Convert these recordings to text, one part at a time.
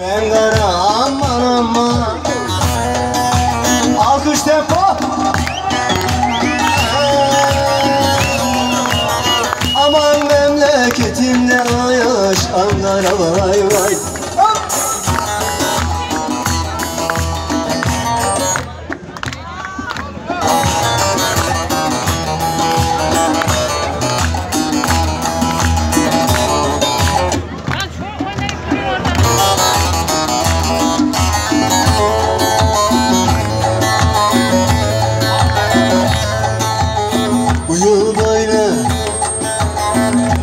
Ben kara aman aman. Alkış tempo. Aman memleketimde ayaş Ankara vay vay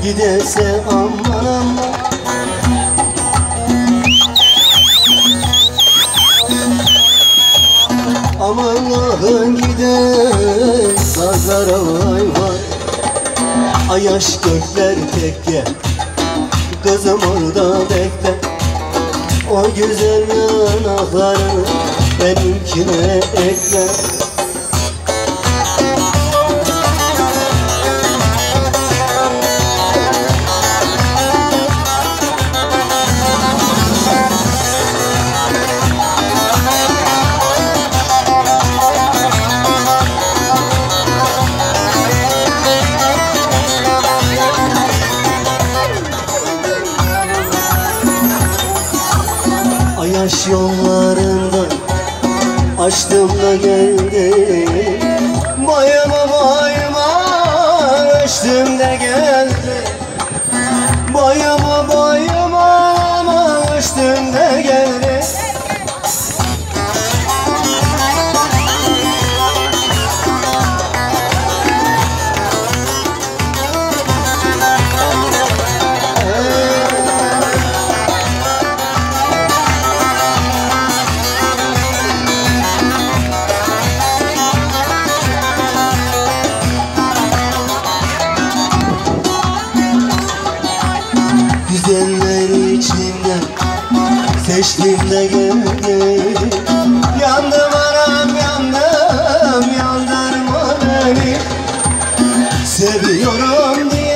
giderse aman. Aman Amanlığın gider sazlara vay vay Ayaş gökler tekke Kızım orada bekle. O güzel yanakları benimkine ekle Ayaş yollarında Açtım da geldi Bayama bayama Açtım da geldi Bayama Eşliğinde geldi Yandım anam yandım Yandırma beni. Seviyorum diye